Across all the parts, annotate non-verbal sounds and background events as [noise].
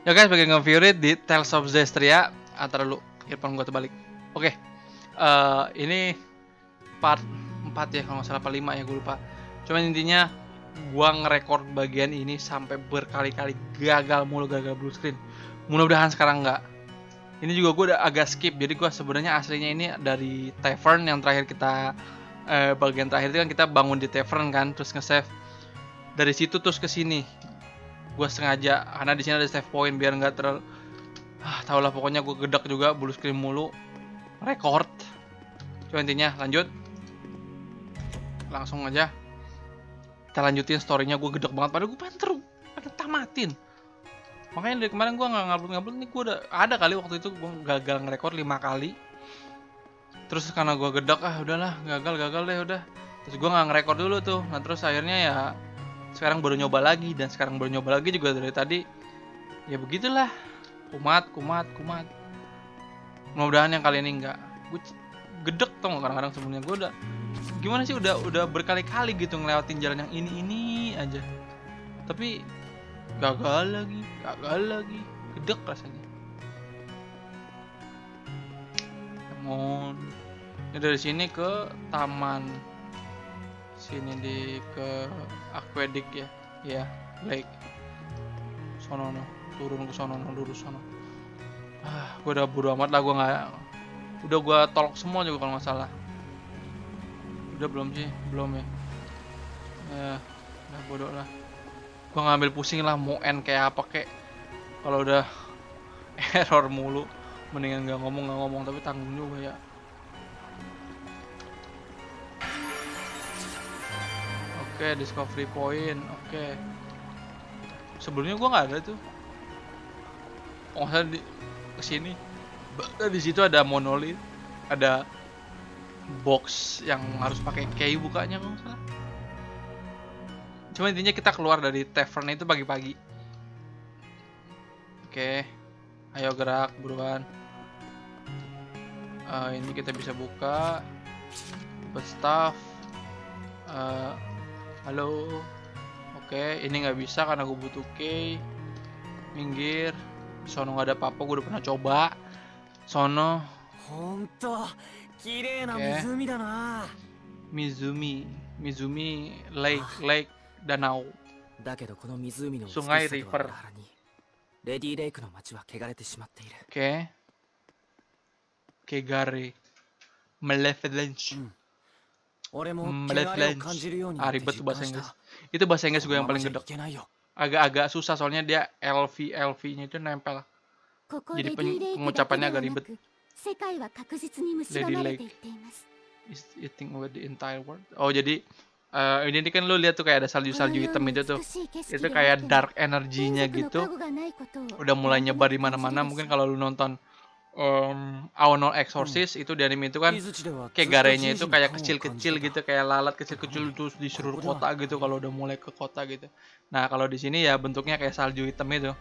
Ya guys, bagi nge di Tales of Zestria antara lu earphone gua terbalik. Oke. eh, ini part 4 ya kalau nggak salah apa 5 ya gue lupa. Cuman intinya gua ngerekord bagian ini sampai berkali-kali gagal mulu gagal blue screen. Mudah-mudahan sekarang nggak. Ini juga gue udah agak skip. Jadi gua sebenarnya aslinya ini dari tavern yang terakhir kita eh, bagian terakhir itu kan kita bangun di tavern kan terus nge-save dari situ terus ke sini gue sengaja karena di sini ada save point biar nggak terlalu ah tau lah pokoknya gue gedak juga blue screen mulu. Record. Coba intinya lanjut. Langsung aja. Kita lanjutin storynya gue gedek banget. Padahal gue pengen terus pengen tamatin. Makanya dari kemarin gue nggak ngupload ngupload ini gue udah ada kali waktu itu gue gagal ngerekord lima kali. Terus karena gue gedek ah udahlah gagal gagal deh udah. Terus gue nggak ngerekord dulu tuh. Nah terus akhirnya ya sekarang baru nyoba lagi dan sekarang baru nyoba lagi juga dari tadi. Ya begitulah. Kumat kumat kumat. Mudah-mudahan yang kali ini enggak gue gedek tuh kadang-kadang sebelumnya gue udah gimana sih udah udah berkali-kali gitu ngelewatin jalan yang ini ini aja. Tapi gagal lagi gagal lagi. Gedek rasanya. Ini dari sini ke taman sini di ke aqueduct ya. Ya lake. Sono no turun ke sono no lurus sono ah gue udah bodo amat lah gue nggak udah gue tolak semua juga kalau nggak udah belum sih? Belum ya? Ya udah bodoh lah. Gue ngambil pusing lah mau end kayak apa kayak kalau udah [laughs] error mulu mendingan nggak ngomong nggak ngomong tapi tanggung juga ya Oke, discovery point. Oke. Sebelumnya gua nggak ada tuh. Oh, di ke sini. Di situ ada monolit, ada box yang harus pakai key bukanya kalau salah. Cuma intinya kita keluar dari tavern itu pagi-pagi. Oke, ayo gerak buruan. Eh, ini kita bisa buka. Dapat staff. Eh, halo. Oke ini nggak bisa karena gue butuh key. Minggir. Sono nggak ada apa-apa gue udah pernah coba. Sono. Okay. Mizumi Mizumi. Lake Lake Danau. Sungai River. ready lake no Oke okay. Kegare Maleficent. Hmm, Ah, ribet tuh bahasa Inggris. Itu bahasa Inggris gue yang paling gedek. Agak-agak susah soalnya dia LV LV-nya itu nempel. Jadi pengucapannya agak ribet. Lady Lake is eating away the entire world. Oh, jadi uh, ini, ini kan lu lihat tuh kayak ada salju-salju hitam itu tuh. Itu kayak dark energinya gitu. Udah mulai nyebar di mana-mana. Mungkin kalau lu nonton um, Aonol Exorcist hmm. itu di anime itu kan kayak garenya itu kayak kecil-kecil gitu kayak lalat kecil-kecil terus di seluruh kota gitu kalau udah mulai ke kota gitu. Nah kalau di sini ya bentuknya kayak salju hitam itu.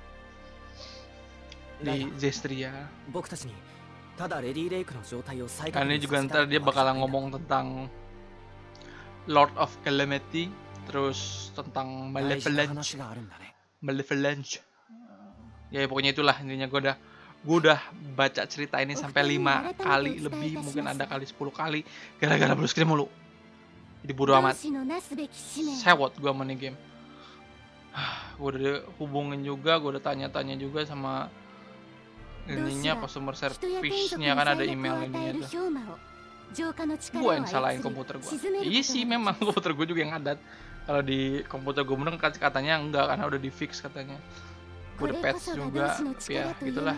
Di Zestria. Dan ini juga ntar dia bakal ngomong tentang Lord of Calamity terus tentang Malevolence Malevolence ya, ya pokoknya itulah intinya gue udah gue udah baca cerita ini sampai lima kali lebih mungkin ada kali 10 kali gara-gara blue screen mulu. Jadi bodo amat. Sewot gue main game. [sighs] Gue udah hubungin juga gue udah tanya-tanya juga sama ininya customer service-nya. Kan ada email ini tuh. gue yang salahin komputer gue iya sih memang [laughs] komputer gue juga yang adat kalau di komputer gue menang katanya enggak karena udah di fix katanya the juga. ya gitulah.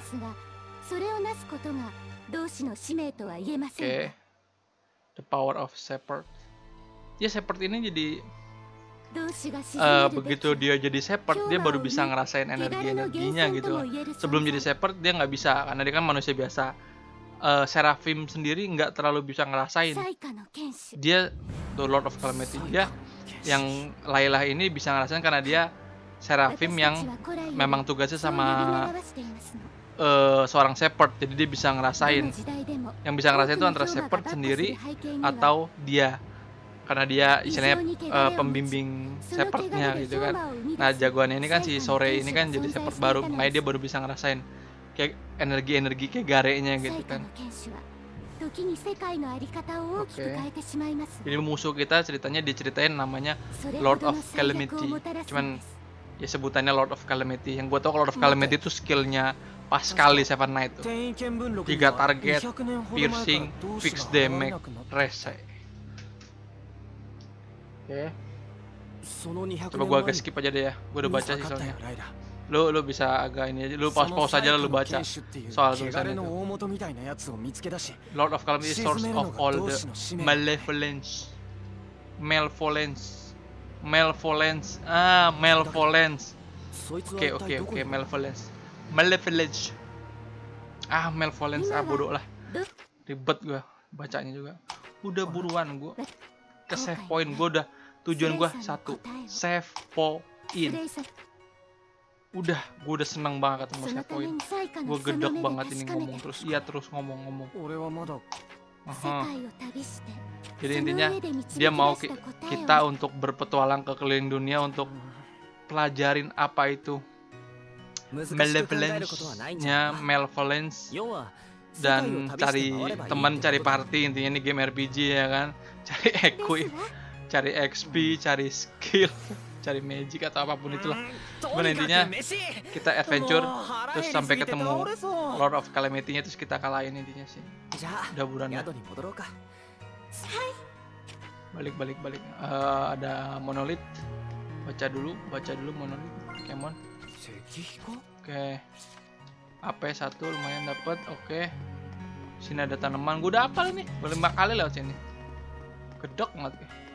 oke. Okay. the power of shepherd. Ya shepherd ini jadi uh, begitu dia jadi shepherd dia baru bisa ngerasain energi energinya gitu sebelum jadi shepherd dia nggak bisa karena dia kan manusia biasa. Uh, Seraphim sendiri nggak terlalu bisa ngerasain. Dia the Lord of Calamity dia yang Laila ini bisa ngerasain karena dia Seraphim yang memang tugasnya sama uh, seorang shepherd jadi dia bisa ngerasain yang bisa ngerasain itu antara shepherd sendiri atau dia karena dia istilahnya uh, pembimbing shepherdnya gitu kan nah jagoannya ini kan si sore ini kan jadi shepherd baru makanya dia baru bisa ngerasain kayak energi-energi kayak garenya gitu kan Oke. Okay. Jadi musuh kita ceritanya diceritain namanya Lord of Calamity. Cuman ya sebutannya Lord of Calamity. Yang gue tau Lord of Calamity itu skillnya pas kali Seven Knight tuh. Tiga target piercing fix damage rese. Oke. Okay. coba gue agak skip aja deh ya. Gue udah baca sih soalnya. Lu lu bisa agak ini aja. Lu pause pause aja lu baca soal tulisan itu Lord of Calamity source of all the malevolence. Malevolence. Malevolence. Ah, Malevolence. Oke, oke, oke, Malevolence. Malevolence. Ah, Malevolence. Ah, bodoh lah. Ribet gua bacanya juga. Udah buruan gua ke save point gua udah. Tujuan gua satu, save point. Udah, gue udah seneng banget ketemu save point. Gua gedek banget ini ngomong terus. Iya, terus ngomong-ngomong. Jadi intinya dia mau ki kita untuk berpetualang ke keliling dunia untuk pelajarin apa itu malevolence-nya, malevolence dan cari teman, cari party intinya ini game RPG ya kan, [laughs] cari equip, cari XP, cari skill cari magic atau apa pun itulah. Cuman intinya kita adventure terus sampai ketemu Lord of Calamity-nya terus kita kalahin intinya sih. Udah buruan balik balik balik. Uh, ada monolit. Baca dulu baca dulu monolit. Pokemon. Oke. Okay. AP satu lumayan dapat oke. Okay. sini ada tanaman. Gue udah apa ini. Berlima kali lewat sini. Gedok banget. ya.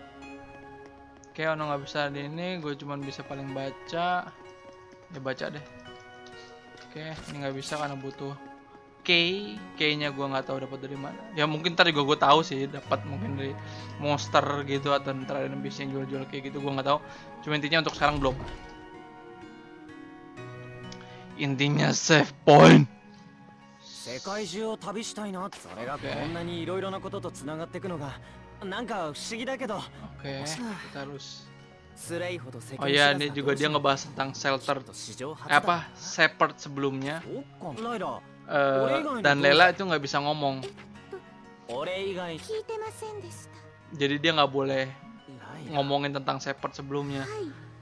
oke ono nggak bisa di ini gue cuman bisa paling baca ya baca deh oke ini nggak bisa karena butuh key key-nya gue nggak tahu dapat dari mana ya mungkin ntar juga gue tahu sih dapat mungkin dari monster gitu atau ntar ada NPC yang jual-jual kayak gitu gue nggak tahu cuma intinya untuk sekarang belum intinya save point 世界中を旅したいなそれがこ Oke. んなにいろいろなこととつながっていくのが Oke, okay, kita harus Oh iya, ini juga dia ngebahas tentang shelter. eh, apa? shepherd sebelumnya. Uh, dan Lela itu nggak bisa ngomong. Jadi dia nggak boleh iya, iya. ngomongin tentang shepherd sebelumnya.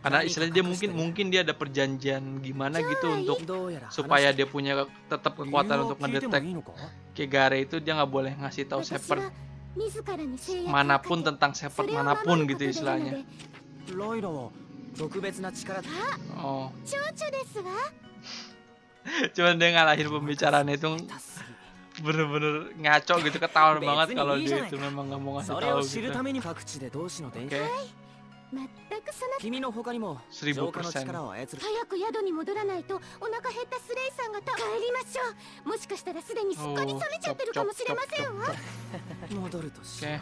Karena nah, istilahnya dia mungkin mungkin dia ada perjanjian gimana gitu untuk iya, supaya dia punya tetap kekuatan untuk ngedetek Kegare itu dia nggak boleh ngasih tahu shepherd mana pun tentang sepert mana pun gitu istilahnya. Oh. [laughs] Cuman dia ngalahin pembicaraan itu bener-bener ngaco gitu ketahuan banget kalau dia itu memang nggak mau ngasih tahu gitu. Okay 君の他にも1000%浄化の力を操る早く宿に戻らないとお腹減ったスレイさんがた帰りましょうもしかしたらすでにすっかり冷めちゃってるかもしれませんわ戻るとし Oke.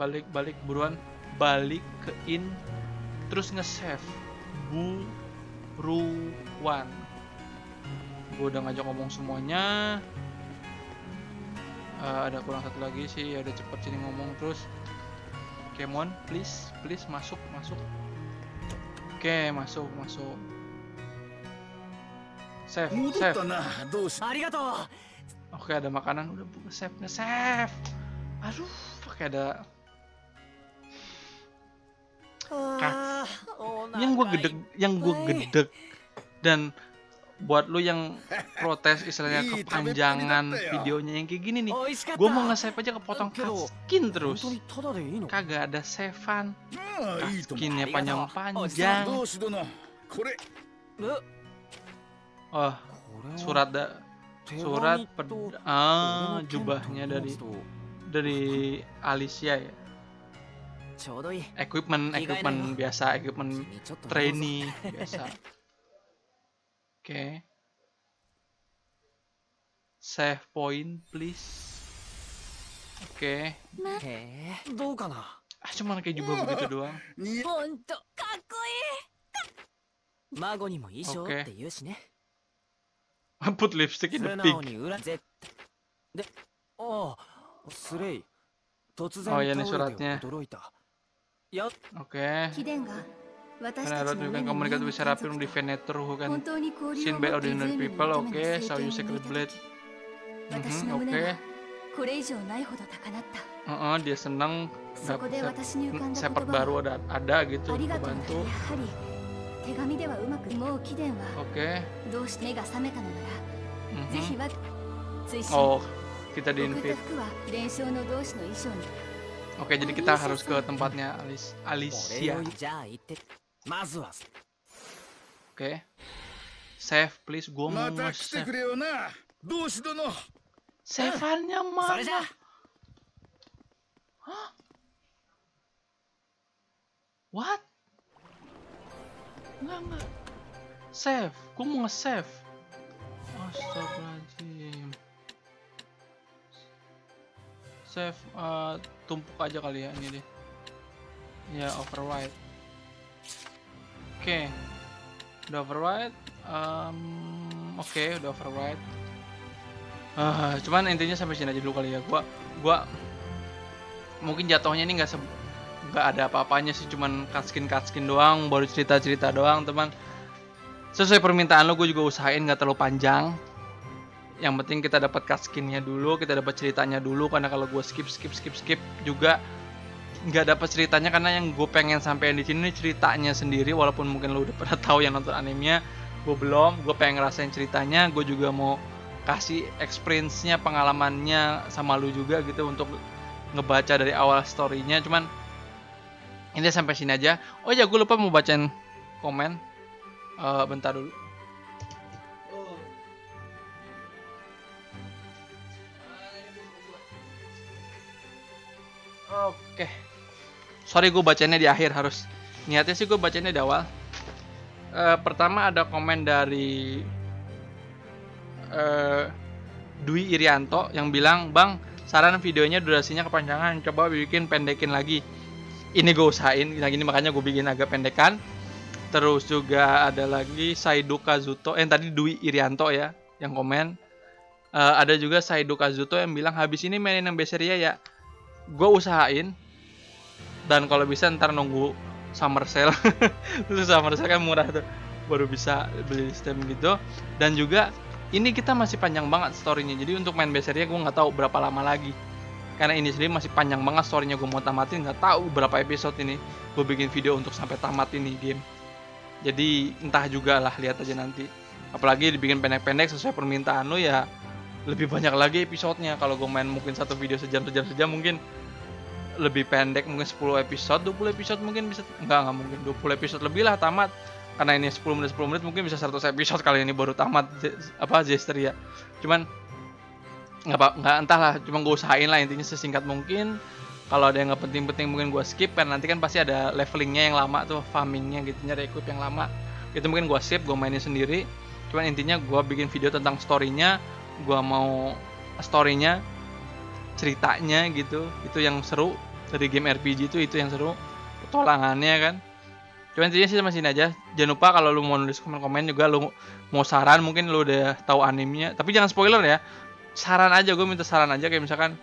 Balik balik buruan. Balik ke in terus nge-save. Buruan. Gue udah ngajak ngomong semuanya. Eh, ada kurang satu lagi sih, ada cepet sini ngomong terus. Kemon, please, please masuk, masuk. Oke, okay, masuk, masuk. Save, save. Oke, okay, ada makanan udah buka save, nge-save. Aduh, pakai ada Kak. Yang gue gede, yang gue gede dan buat lu yang protes istilahnya [laughs] kepanjangan videonya yang kayak gini nih. Gue mau nge-save aja kepotong skin terus. Kagak ada save-an. Panjang-panjang. Oh, oh surat da surat ped ah jubahnya dari dari Alicia ya. Equipment equipment biasa equipment trainee biasa. Oke. Save point please. Oke. まへえどうかな Ah, cuman kayak jubah begitu doang. にほんとかっこ孫にも衣装っ Oke. て言うしね Put lipstick in 素 the 直 pig. に裏絶対でああスレイ 突然 Oh, iya, 倒 ini れて suratnya. 驚いたや Oke. 貴 Karena I kamu mereka tuh bisa with Seraphim, defend nature, who can seen by ordinary people. Okay, Saw you sacred blade. Mm -hmm, okay. Uh -uh, dia senang dapat sepak baru ada, ada gitu, bantu. Oke. Okay. Mhm. Oh, kita di invite. Oke, okay, jadi kita harus ke tempatnya Alice Alicia. Oke. Save please, gue mau save. Saveannya mana? Hah? What? Enggak, enggak. Save. Gue mau nge-save. Astagfirullahaladzim. Save. Eh, tumpuk aja kali ya. Ini deh. Ya, yeah, override. Oke. Udah override. Em, Oke, udah override. Ah, cuman intinya sampai sini aja dulu kali ya. Gua gua mungkin jatuhnya ini nggak nggak ada apa-apanya sih, cuman cutscene cutscene doang, baru cerita-cerita doang, teman. Sesuai permintaan lo, gue juga usahain nggak terlalu panjang. Yang penting kita dapat cutscene-nya dulu, kita dapat ceritanya dulu, karena kalau gue skip skip skip skip juga nggak dapat ceritanya karena yang gue pengen sampein di sini ceritanya sendiri walaupun mungkin lo udah [laughs] pernah tahu yang nonton animenya gue belum. Gue pengen ngerasain ceritanya gue juga mau kasih experience-nya pengalamannya sama lu juga gitu untuk ngebaca dari awal story-nya. Cuman ini sampai sini aja. Oh ya gue lupa mau bacain komen. Eh, bentar dulu. Oke. Sorry gue bacanya di akhir harus. Niatnya sih gue bacanya di awal. Eh, pertama ada komen dari eh, Dwi Irianto yang bilang, Bang, saran videonya durasinya kepanjangan, coba bikin pendekin lagi. Ini gue usahain, nah gini makanya gue bikin agak pendekan. Terus juga ada lagi Saido Kazuto, eh tadi Dwi Irianto ya yang komen. Eh, ada juga Saido Kazuto yang bilang habis ini mainin yang Beseria ya. Gue usahain dan kalau bisa ntar nunggu summer sale. [laughs] Terus summer sale kan murah tuh, baru bisa beli stem gitu. Dan juga ini kita masih panjang banget storynya. Jadi untuk main Beseria gue nggak tahu berapa lama lagi. Karena ini sendiri masih panjang banget storynya gue mau tamatin nggak tahu berapa episode ini. Gue bikin video untuk sampai tamat ini game. Jadi entah juga lah lihat aja nanti. Apalagi dibikin pendek-pendek sesuai permintaan lo ya lebih banyak lagi episodenya. Kalau gue main mungkin satu video sejam sejam sejam mungkin lebih pendek mungkin 10 episode 20 episode mungkin bisa enggak enggak mungkin 20 episode lebih lah tamat. Karena ini 10 menit 10 menit mungkin bisa 100 episode kali ini baru tamat apa Jester ya. Cuman nggak apa nggak entah lah cuma gue usahain lah intinya sesingkat mungkin. Kalau ada yang nggak penting-penting mungkin gue skip kan nanti kan pasti ada levelingnya yang lama tuh farmingnya gitu nyari equip yang lama. Itu mungkin gue skip gue mainin sendiri. Cuman intinya gue bikin video tentang storynya gue mau storynya ceritanya gitu. Itu yang seru dari game RPG itu itu yang seru. Petualangannya kan. Cuman intinya sih sama sini aja. Jangan lupa kalau lu mau nulis komen-komen juga lu mau saran mungkin lu udah tahu animenya. Tapi jangan spoiler ya. Saran aja gue minta saran aja. Kayak misalkan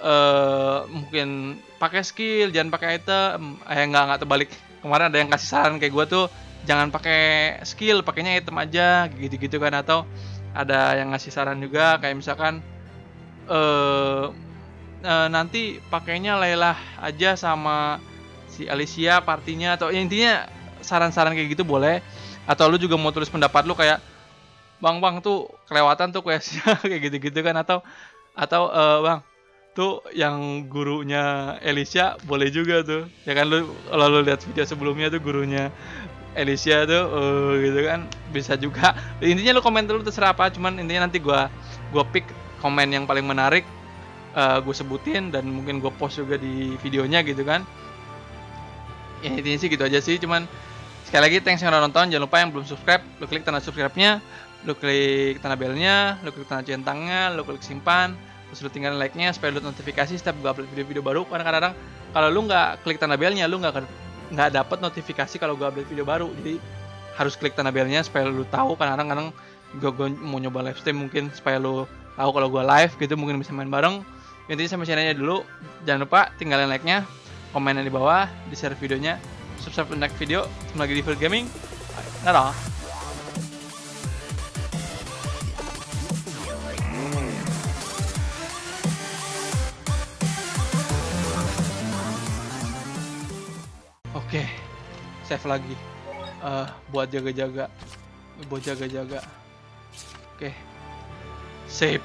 eh mungkin pakai skill jangan pakai item. Eh nggak nggak terbalik. Kemarin ada yang kasih saran kayak gue tuh jangan pakai skill pakainya item aja. Gitu-gitu kan. Atau ada yang ngasih saran juga. Kayak misalkan eh eh, nanti pakainya Layla aja sama si Alicia partinya atau ya, intinya saran-saran kayak gitu boleh. Atau lu juga mau tulis pendapat lu kayak bang bang tuh kelewatan tuh questnya [laughs] kayak gitu-gitu kan. Atau atau eh, bang tuh yang gurunya Alicia boleh juga tuh. Ya kan lu kalau lu lihat video sebelumnya tuh gurunya Alicia tuh eh, gitu kan bisa juga. Intinya lu komen dulu terserah apa cuman intinya nanti gua gua pick komen yang paling menarik gue sebutin dan mungkin gue post juga di videonya gitu kan. Ya intinya sih gitu aja sih cuman sekali lagi thanks yang udah nonton. Jangan lupa yang belum subscribe lu klik tanda subscribe nya lu klik tanda belnya lu klik tanda centangnya lu klik simpan terus lu tinggal like nya supaya lu notifikasi setiap gue upload video-video baru. Karena kadang-kadang kalau lu nggak klik tanda belnya lu nggak nggak dapat notifikasi kalau gue upload video baru. Jadi harus klik tanda belnya supaya lu tahu. Kadang-kadang gue, mau nyoba live stream mungkin supaya lu tahu kalau gue live gitu mungkin bisa main bareng Intinya sini aja dulu. Jangan lupa tinggalin like-nya, komennya di bawah, di share videonya, subscribe untuk video. Ketemu lagi di Phil Gaming. Dadah. Oke, save lagi. Eh, buat jaga-jaga, buat jaga-jaga. Oke, save.